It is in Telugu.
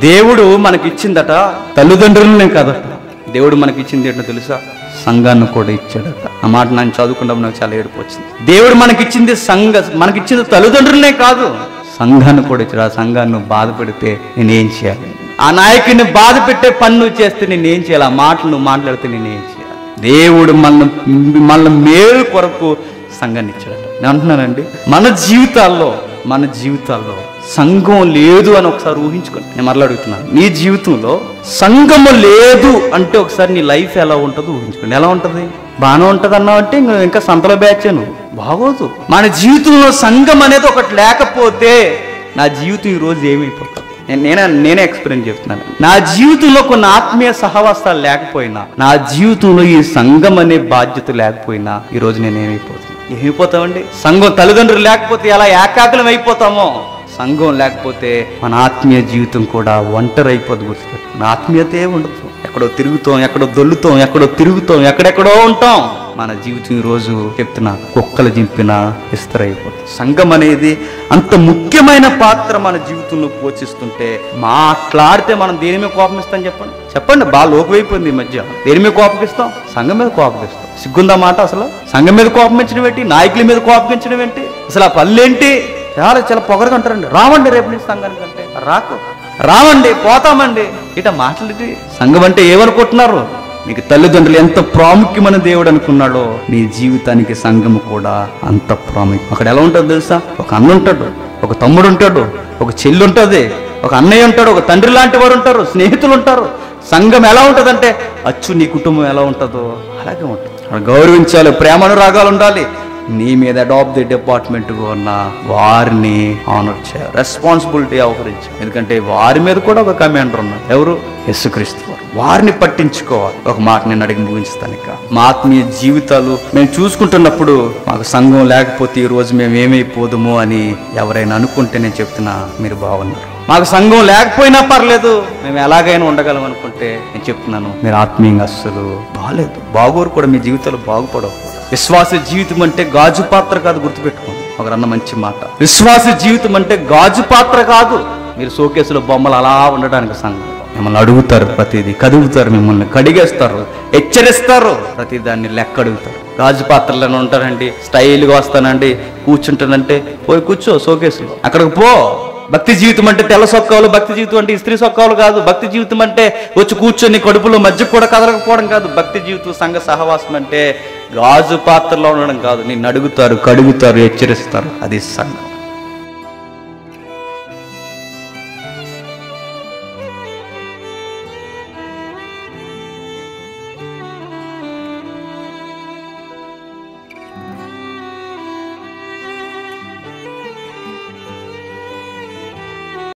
దేవుడు మనకిచ్చిందట. తల్లిదండ్రులనే కాదట. దేవుడు మనకిచ్చింది ఏంటో తెలుసా? సంఘాన్ని కూడా ఇచ్చాడట. ఆ మాట నేను చదువుకున్నప్పుడు నాకు చాలా ఏడుపు వచ్చింది. దేవుడు మనకిచ్చింది సంఘ మనకిచ్చింది తల్లిదండ్రులనే కాదు. సంఘాన్ని కూడా ఇచ్చాడు. ఆ సంఘాన్ని బాధ పెడితే నేనేం చేయాలి? ఆ నాయకుడిని బాధ పెట్టే పని నువ్వు చేస్తే నేనేం చేయాలి? ఆ మాటలు నువ్వు మాట్లాడితే నేనేం చేయాలి? దేవుడు మన మన మేలు కొరకు సంఘాన్ని ఇచ్చాడట. నేను అంటున్నానండి మన జీవితాల్లో మన జీవితాల్లో సంఘం లేదు అని ఒకసారి ఊహించుకోండి. నేను మరలా అడుగుతున్నాను. నీ జీవితంలో సంఘము లేదు అంటే ఒకసారి నీ లైఫ్ ఎలా ఉంటుందో ఊహించుకోండి. ఎలా ఉంటుంది? బాగానే ఉంటుంది అన్నావంటే ఇంకా సంతలో బ్యాచే నువ్వు. బాగోదు. మన జీవితంలో సంఘం అనేది ఒకటి లేకపోతే నా జీవితం ఈ రోజు ఏమైపోతుంది? నేను నేనే నేనే ఎక్స్పీరియన్స్ చెప్తున్నాను నా జీవితంలో కొన్ని ఆత్మీయ సహవాసాలు లేకపోయినా నా జీవితంలో ఈ సంఘం అనే బాధ్యత లేకపోయినా ఈరోజు నేనేమైపోతున్నాను నేను ఏమైపోతామండి? సంఘం తల్లిదండ్రులు లేకపోతే ఎలా ఏకాకులం అయిపోతామో సంఘం లేకపోతే మన ఆత్మీయ జీవితం కూడా ఒంటరి అయిపోదు గుర్తుపెట్టు మన ఆత్మీయతే ఉండదు. ఎక్కడో తిరుగుతాం ఎక్కడో దొల్లుతాం ఎక్కడో తిరుగుతాం ఎక్కడెక్కడో ఉంటాం. మన జీవితం ఈరోజు రోజు చెప్తున్నా కుక్కలు చింపిన ఇస్తరైపోతుంది సంఘం అనేది అంత ముఖ్యమైన పాత్ర మన జీవితంలో పోషిస్తుంటే మాట్లాడితే మనం దేని మీద కోపం ఇస్తాం చెప్పండి? చెప్పండి బాగా లోకువైపోయింది ఈ మధ్య. దేని మీద కోపగిస్తాం సంఘం మీద కోపగిస్తాం సిగ్గుందా మాట అసలు? సంఘం మీద కోపగించడం ఏంటి? నాయకుల మీద కోపగించడం ఏంటి? అసలు ఆ పనులేంటి చాలా చాలా పొగరగా అంటారండి రావండి రేపు నుంచి సంఘానికి అంటే. రాకు. రావండి పోతామండి. ఇట మాట్లాడి సంఘం అంటే ఏమనుకుంటున్నారు? నీకు తల్లిదండ్రులు ఎంత ప్రాముఖ్యమైన దేవుడు అనుకున్నాడో నీ జీవితానికి సంఘం కూడా అంత ప్రాముఖ్యం. అక్కడ ఎలా ఉంటుందో తెలుసా? ఒక అన్న ఉంటాడు ఒక తమ్ముడు ఉంటాడు ఒక చెల్లి ఉంటుంది ఒక అన్నయ్య ఉంటాడు ఒక తండ్రి లాంటి వారు ఉంటారు స్నేహితులు ఉంటారు. సంఘం ఎలా ఉంటుందంటే అచ్చు నీ కుటుంబం ఎలా ఉంటుందో అలాగే ఉంటుంది. గౌరవించాలి ప్రేమ అనురాగాలు ఉండాలి. నీ మీద అడాప్ట్ ది డిపార్ట్మెంట్ ఉన్న వారిని ఆనర్ చేయాలి. రెస్పాన్సిబిలిటీ అవహరించాలి. ఎందుకంటే వారి మీద కూడా ఒక కమాండర్ ఉన్నారు ఎవరు? యేసుక్రీస్తు వారు. వారిని పట్టించుకోవాలి. ఒక మాట నేను అడిగి ముగించుతాను ఇక. మా ఆత్మీయ జీవితాలు మేము చూసుకుంటున్నప్పుడు మాకు సంఘం లేకపోతే ఈ రోజు మేము ఏమైపోదుమో అని ఎవరైనా అనుకుంటే నేను చెప్తున్నా మీరు బాగున్నారు. మాకు సంఘం లేకపోయినా పర్లేదు మేము ఎలాగైనా ఉండగలం అనుకుంటే నేను చెప్తున్నాను. మీరు ఆత్మీయంగా అస్సలు బాగాలేదు బాగోరు కూడా మీ జీవితాలు బాగుపడవు. విశ్వాస జీవితం అంటే గాజు పాత్ర కాదు గుర్తుపెట్టుకోండి. ఒకరన్న మంచి మాట. విశ్వాస జీవితం అంటే గాజు పాత్ర కాదు. మీరు షోకేసులో బొమ్మలు అలా ఉండడానికి సంఘం. మిమ్మల్ని అడుగుతారు ప్రతిదీ కదుగుతారు మిమ్మల్ని కడిగేస్తారు హెచ్చరిస్తారు. ప్రతి దాన్ని లెక్క అడుగుతారు గాజు పాత్రలను ఉంటారండి స్టైల్గా వస్తానండి కూర్చుంటానంటే పోయి కూర్చో సోకేసులు. అక్కడికి పో. భక్తి జీవితం అంటే తెల్ల సొక్కాలు భక్తి జీవితం అంటే స్త్రీ సొక్కాలు కాదు. భక్తి జీవితం అంటే వచ్చి కూర్చొని కడుపులో మధ్య కూడా కదలకపోవడం కాదు. భక్తి జీవితం సంఘ సహవాసం అంటే గాజు పాత్రలో ఉండడం కాదు. నిన్ను అడుగుతారు కడుగుతారు హెచ్చరిస్తారు. అది సంఘం.